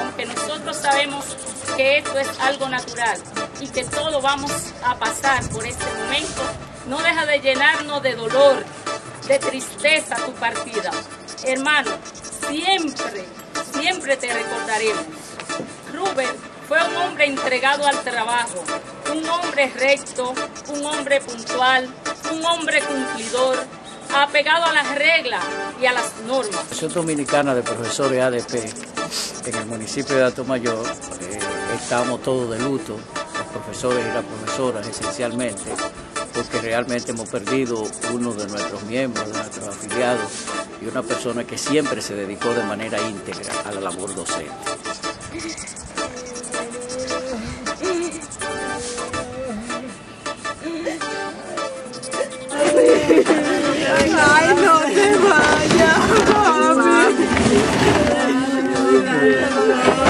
aunque nosotros sabemos que esto es algo natural y que todos vamos a pasar por este momento, no deja de llenarnos de dolor, de tristeza tu partida. Hermano, siempre, siempre te recordaremos. Rubén fue un hombre entregado al trabajo, un hombre recto, un hombre puntual, un hombre cumplidor, apegado a las reglas y a las normas. Asociación Dominicana de Profesores ADP en el municipio de Atomayor eh, estamos todos de luto, los profesores y las profesoras esencialmente, porque realmente hemos perdido uno de nuestros miembros, de nuestros afiliados y una persona que siempre se dedicó de manera íntegra a la labor docente. ます。